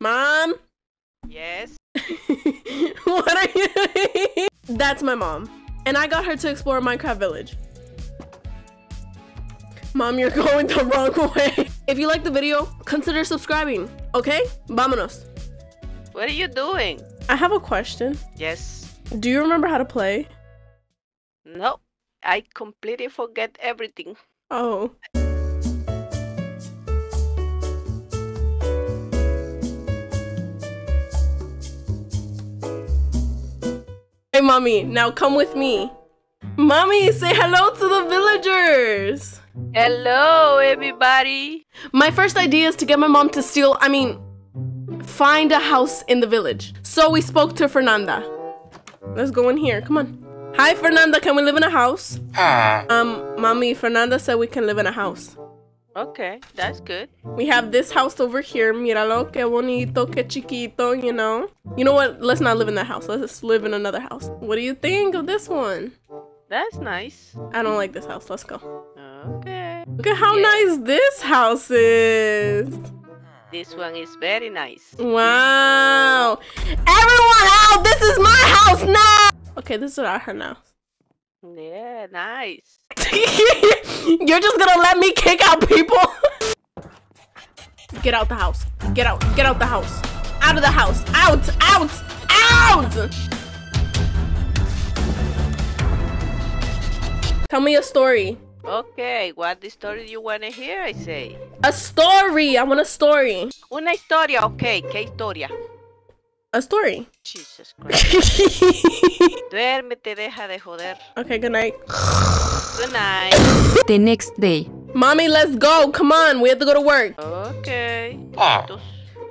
Mom? Yes. what are you doing? That's my mom. And I got her to explore Minecraft Village. Mom, you're going the wrong way. If you like the video, consider subscribing. Okay? Vámonos. What are you doing? I have a question. Yes. Do you remember how to play? No. I completely forget everything. Oh. Mommy, now come with me. Mommy, say hello to the villagers. Hello, everybody. My first idea is to get my mom to steal, I mean, find a house in the village. So we spoke to Fernanda. Let's go in here. Come on. Hi, Fernanda. Can we live in a house? Um, mommy, Fernanda said we can live in a house. Okay, that's good. We have this house over here. Míralo, qué bonito, qué chiquito, you know? You know what? Let's not live in that house. Let's live in another house. What do you think of this one? That's nice. I don't like this house. Let's go. Okay. Look at how Yeah. nice this house is. This one is very nice. Wow. Everyone out! This is my house now! Okay, this is our house. Now. Yeah, nice. You're just gonna let me kick out people? Get out the house. Get out. Get out the house. Out of the house. Out. Out. Out! Tell me a story. Okay, what the story you want to hear, I say? A story. I want a story. Una historia, okay. ¿Qué historia? A story. Jesus Christ. Duérmete, deja de joder. okay, good night. Good night. The next day. Mommy, let's go. Come on. We have to go to work. Okay. Ah. Tus-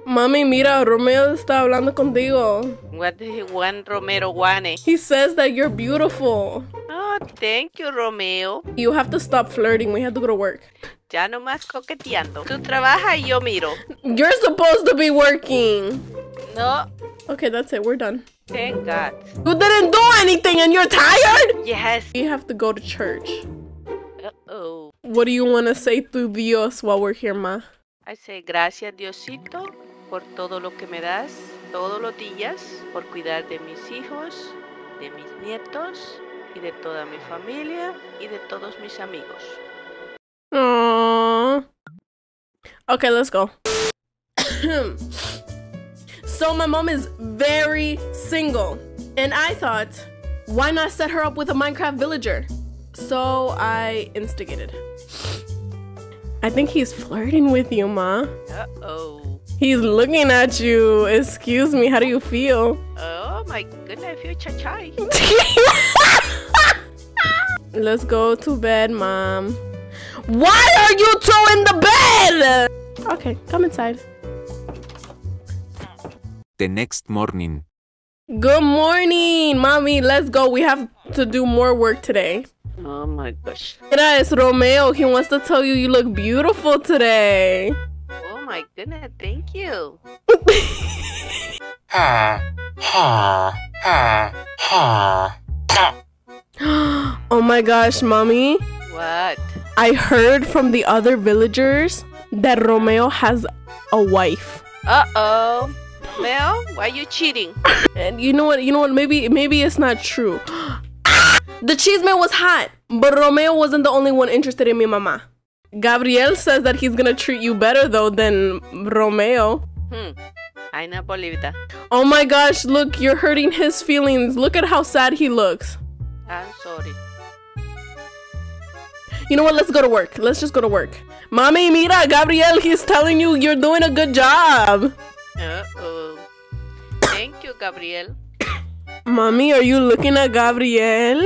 Mami, mira, Romeo está hablando contigo. What is Juan Romero Guane? He says that you're beautiful. Oh, thank you, Romeo. You have to stop flirting. We have to go to work. Ya no más coqueteando. Tú trabajas y yo miro. You're supposed to be working. No, Okay, that's it. We're done. thank God. You didn't do anything and you're tired? Yes. You have to go to church. Uh-oh. What do you want to say to Dios while we're here, Ma? I say gracias, Diosito, por todo lo que me das todos los días, por cuidar de mis hijos, de mis nietos y de toda mi familia y de todos mis amigos. Aww. Okay, let's go. so my mom is very single. And I thought, why not set her up with a Minecraft villager? So I instigated. I think he's flirting with you, Ma. Uh-oh. He's looking at you. Excuse me, how do you feel? Oh my goodness, future chai. Let's go to bed, Mom. Why are you two in the bed? Okay, come inside. The next morning. Good morning, mommy. Let's go. We have to do more work today. Oh my gosh. Mira, it's Romeo. He wants to tell you you look beautiful today. Oh my goodness, thank you. oh my gosh, mommy. What? I heard from the other villagers that Romeo has a wife. Uh-oh. Mel, why are you cheating? And you know what? You know what? Maybe maybe it's not true. the cheese man was hot, but Romeo wasn't the only one interested in me, mama. Gabriel says that he's gonna treat you better though than Romeo. Hmm. I not believe that. Oh my gosh, look, you're hurting his feelings. Look at how sad he looks. I'm sorry. You know what? Let's go to work. Let's just go to work. Mommy, mira, Gabriel, he's telling you you're doing a good job. Uh-oh. Thank you, Gabriel. Mommy, are you looking at Gabriel?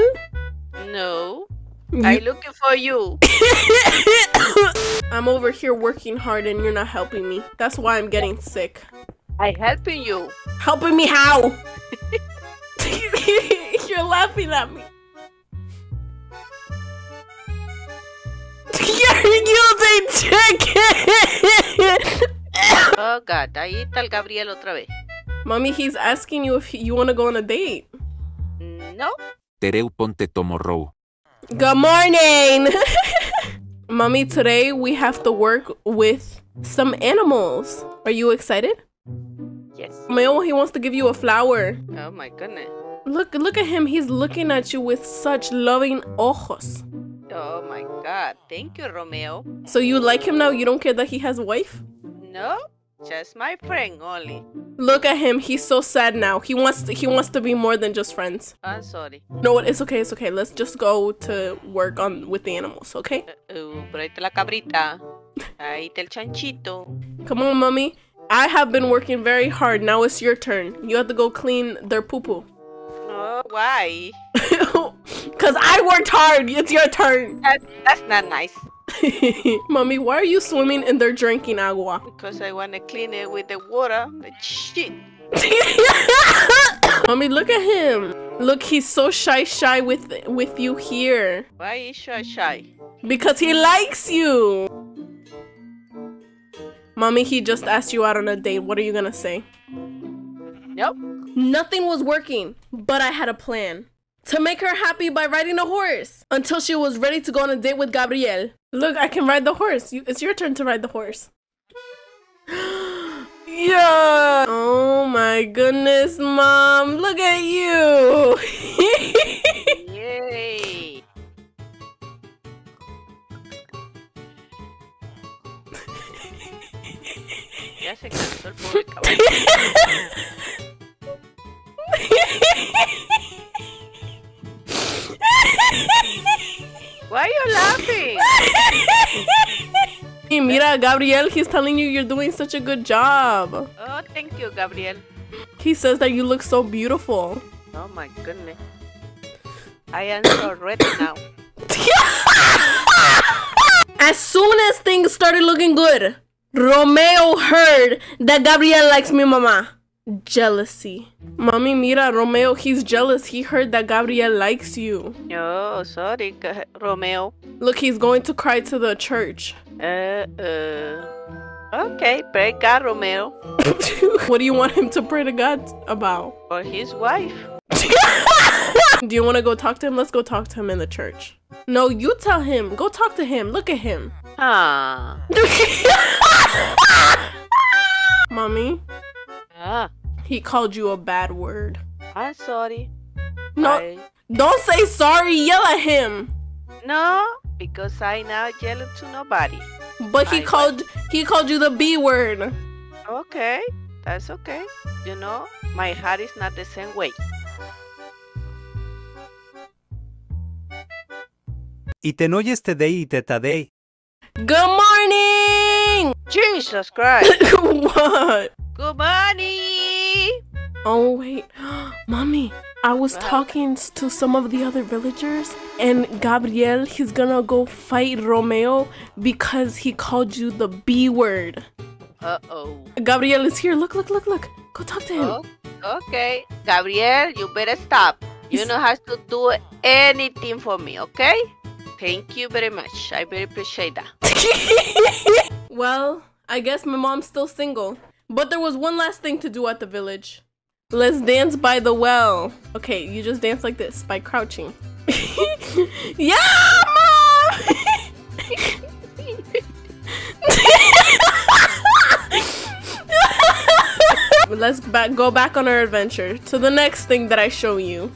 No. I looking for you. I'm over here working hard and you're not helping me. That's why I'm getting sick. I helping you. Helping me how? you're laughing at me. You're using chicken! Oh God, ahí está el Gabriel otra vez. Mommy, he's asking you if you want to go on a date. No. Tereu ponte tomorrow. Good morning! Mommy, today we have to work with some animals. Are you excited? Yes. Romeo, he wants to give you a flower. Oh my goodness. Look, look at him. He's looking at you with such loving ojos. Oh my god. Thank you, Romeo. So you like him now? You don't care that he has a wife? No, just my friend only. Look at him. He's so sad now. He wants to, he wants to be more than just friends. I'm sorry. No, it's okay. It's okay. Let's just go to work on with the animals, okay? Uh, por ahí está la cabrita. Ahí está el chanchito. Come on, mommy. I have been working very hard. Now it's your turn. You have to go clean their poo poo. Oh, why? Cause I worked hard. It's your turn. That, that's not nice. mommy, why are you swimming in their drinking agua? Because I want to clean it with the water. But shit. mommy, look at him. Look, he's so shy, shy with with you here. Why is shy shy? Because he likes you. Mommy, he just asked you out on a date. What are you gonna say? Nope. Nothing was working, but I had a plan. To make her happy by riding a horse until she was ready to go on a date with Gabriel. Look, I can ride the horse. You, it's your turn to ride the horse. yeah. Oh my goodness, mom. Look at you. Yay. ya se cansó el pobre caballo. Why are you laughing? Hey, Mira, Gabriel, he's telling you you're doing such a good job. Oh, thank you, Gabriel. He says that you look so beautiful. Oh my goodness. I am so ready now. As soon as things started looking good, Romeo heard that Gabriel likes me, mama. Jealousy. Mommy, mira, Romeo, he's jealous. He heard that Gabriel likes you. Oh, sorry, Romeo. Look, he's going to cry to the church. Uh, uh. Okay, pray God, Romeo. what do you want him to pray to God about? Or his wife. Do you want to go talk to him? Let's go talk to him in the church. No, you tell him. Go talk to him. Look at him. Ah. Mommy, Ah. he called you a bad word. I'm sorry. No, I- don't say sorry. Yell at him. No, because I not yelling to nobody. But he I- called he called you the B word. Okay, that's okay. You know, my heart is not the same way. Itenoyes tedei itetadei. Good morning. Jesus Christ. what? Good morning. Oh wait, mommy. I was What talking to some of the other villagers, and Gabriel, he's gonna go fight Romeo because he called you the B word. Uh oh. Gabriel is here. Look, look, look, look. Go talk to him. Oh, okay. Gabriel, you better stop. You don't have to do anything for me, okay? Thank you very much. I very appreciate that. well, I guess my mom's still single. But there was one last thing to do at the village. Let's dance by the well. Okay, you just dance like this by crouching. yeah, mom! Let's go back on our adventure to the next thing that I show you.